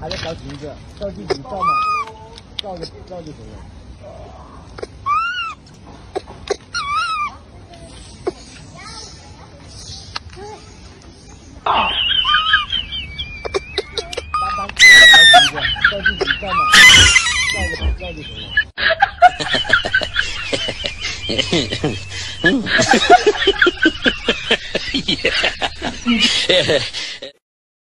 还在找裙子，照镜子照嘛，照着照就行了。当当，找裙子，照镜子照嘛，照着照就行了。